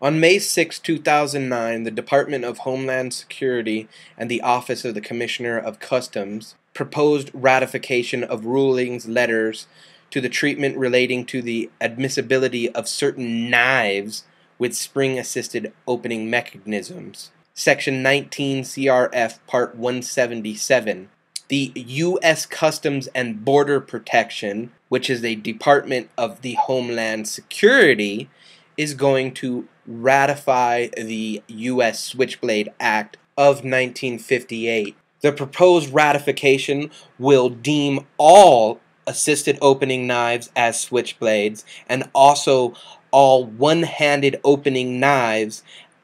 On May 6, 2009, the Department of Homeland Security and the Office of the Commissioner of Customs proposed ratification of rulings letters to the treatment relating to the admissibility of certain knives with spring assisted opening mechanisms. Section 19 CFR Part 177. The U.S. Customs and Border Protection, which is a Department of the Homeland Security, is going to ratify the U.S. Switchblade Act of 1958. The proposed ratification will deem all assisted opening knives as switchblades and also all one-handed opening knives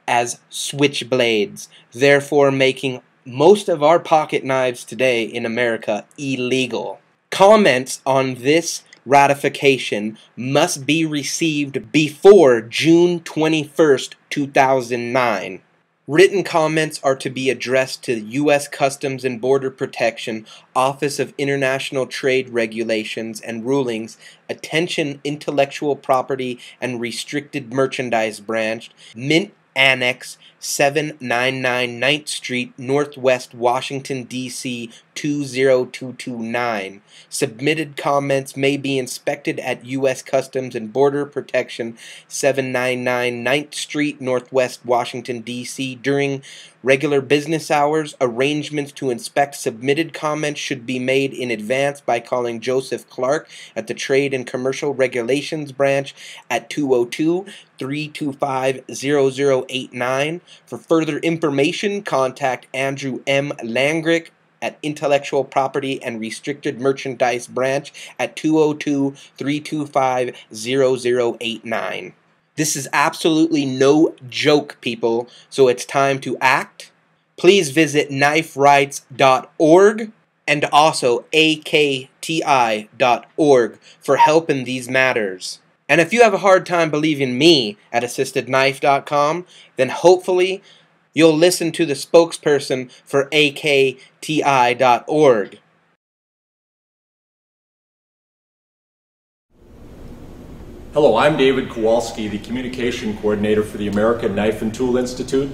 as switchblades, therefore making most of our pocket knives today in America illegal. Comments on this ratification must be received before June 21st, 2009. Written comments are to be addressed to U.S. Customs and Border Protection, Office of International Trade Regulations and Rulings, Attention Intellectual Property and Restricted Merchandise Branch, Mint Annex 799 9th Street, Northwest Washington, D.C. 20229. Submitted comments may be inspected at U.S. Customs and Border Protection 799 9th Street, Northwest Washington, D.C. during regular business hours. Arrangements to inspect submitted comments should be made in advance by calling Joseph Clark at the Trade and Commercial Regulations Branch at 202 325 0089. For further information, contact Andrew M. Langreich at Intellectual Property and Restricted Merchandise Branch at 202 325 0089. This is absolutely no joke, people, so it's time to act. Please visit kniferights.org and also akti.org for help in these matters. And if you have a hard time believing me at assistedknife.com, then hopefully you'll listen to the spokesperson for akti.org. Hello, I'm David Kowalski, the Communication Coordinator for the American Knife and Tool Institute.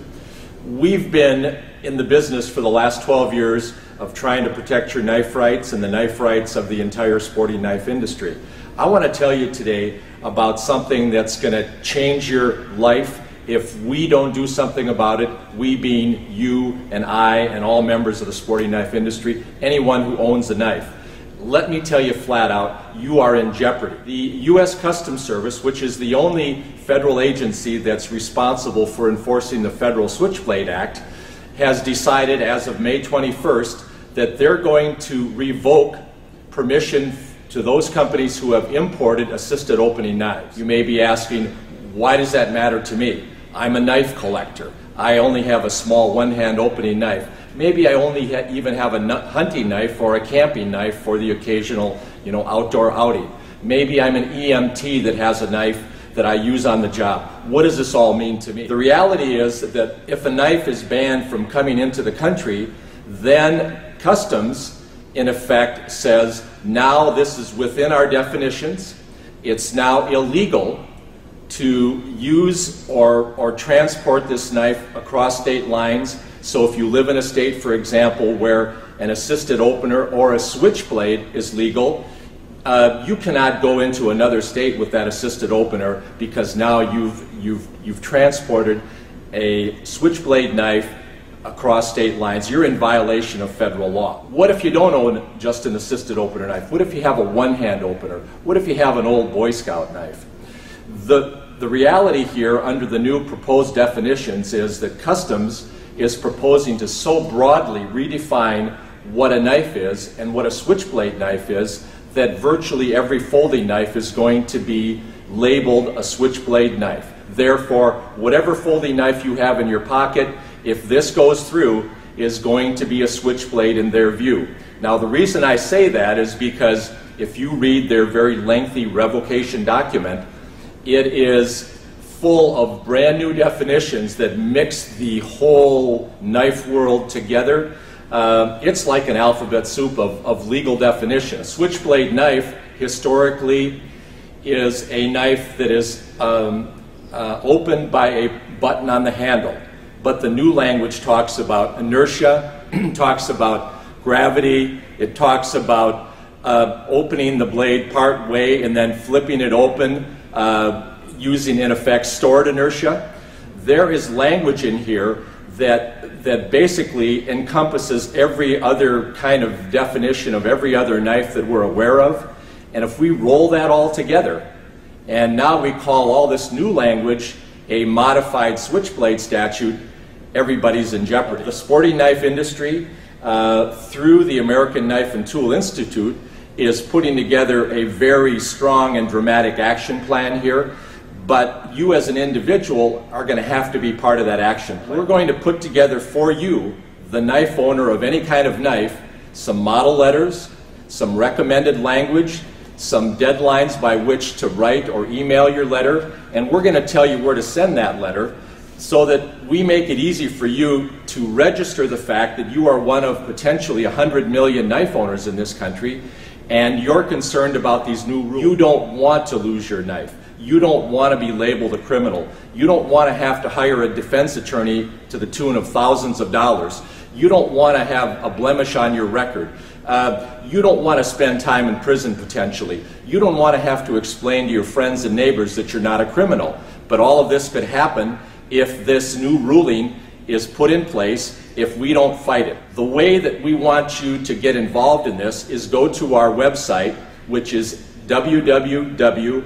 We've been in the business for the last 12 years of trying to protect your knife rights and the knife rights of the entire sporting knife industry. I want to tell you today about something that's going to change your life if we don't do something about it, we being you and I and all members of the sporting knife industry, anyone who owns a knife let me tell you flat out, you are in jeopardy. The U.S. Customs Service, which is the only federal agency that's responsible for enforcing the Federal Switchblade Act, has decided as of May 21st that they're going to revoke permission to those companies who have imported assisted opening knives. You may be asking, why does that matter to me? I'm a knife collector. I only have a small one-hand opening knife. Maybe I only ha even have a hunting knife or a camping knife for the occasional, you know, outdoor outing. Maybe I'm an EMT that has a knife that I use on the job. What does this all mean to me? The reality is that if a knife is banned from coming into the country, then customs, in effect, says now this is within our definitions. It's now illegal to use or, or transport this knife across state lines so if you live in a state, for example, where an assisted opener or a switchblade is legal, uh, you cannot go into another state with that assisted opener because now you've, you've, you've transported a switchblade knife across state lines. You're in violation of federal law. What if you don't own just an assisted opener knife? What if you have a one-hand opener? What if you have an old Boy Scout knife? The, the reality here under the new proposed definitions is that customs is proposing to so broadly redefine what a knife is and what a switchblade knife is that virtually every folding knife is going to be labeled a switchblade knife. Therefore, whatever folding knife you have in your pocket, if this goes through, is going to be a switchblade in their view. Now, the reason I say that is because if you read their very lengthy revocation document, it is full of brand new definitions that mix the whole knife world together. Uh, it's like an alphabet soup of, of legal definitions. Switchblade knife, historically, is a knife that is um, uh, opened by a button on the handle. But the new language talks about inertia, talks about gravity, it talks about uh, opening the blade part way and then flipping it open uh, using, in effect, stored inertia. There is language in here that, that basically encompasses every other kind of definition of every other knife that we're aware of. And if we roll that all together, and now we call all this new language a modified switchblade statute, everybody's in jeopardy. The sporting knife industry, uh, through the American Knife and Tool Institute, is putting together a very strong and dramatic action plan here but you as an individual are going to have to be part of that action. We're going to put together for you, the knife owner of any kind of knife, some model letters, some recommended language, some deadlines by which to write or email your letter, and we're going to tell you where to send that letter so that we make it easy for you to register the fact that you are one of potentially 100 million knife owners in this country and you're concerned about these new rules. You don't want to lose your knife. You don't want to be labeled a criminal. You don't want to have to hire a defense attorney to the tune of thousands of dollars. You don't want to have a blemish on your record. Uh, you don't want to spend time in prison potentially. You don't want to have to explain to your friends and neighbors that you're not a criminal. But all of this could happen if this new ruling is put in place if we don't fight it. The way that we want you to get involved in this is go to our website, which is www.akti.org,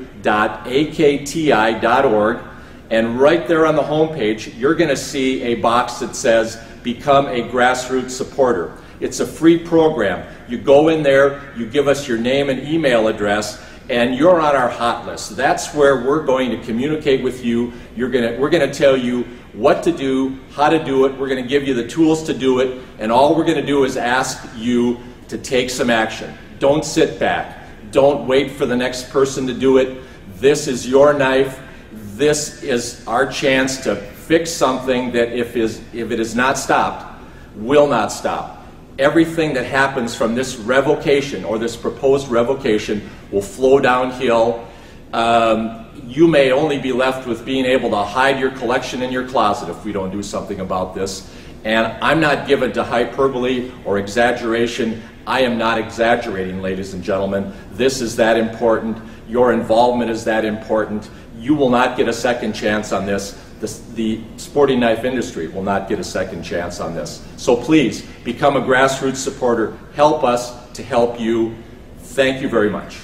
and right there on the homepage, you're going to see a box that says Become a Grassroots Supporter. It's a free program. You go in there, you give us your name and email address, and you're on our hot list. That's where we're going to communicate with you. You're gonna, we're going to tell you what to do, how to do it. We're going to give you the tools to do it, and all we're going to do is ask you to take some action. Don't sit back. Don't wait for the next person to do it. This is your knife. This is our chance to fix something that, if, is, if it is not stopped, will not stop. Everything that happens from this revocation or this proposed revocation will flow downhill. Um, you may only be left with being able to hide your collection in your closet if we don't do something about this. And I'm not given to hyperbole or exaggeration. I am not exaggerating, ladies and gentlemen. This is that important. Your involvement is that important. You will not get a second chance on this. The, the, sporting knife industry will not get a second chance on this. So please become a grassroots supporter. Help us to help you. Thank you very much.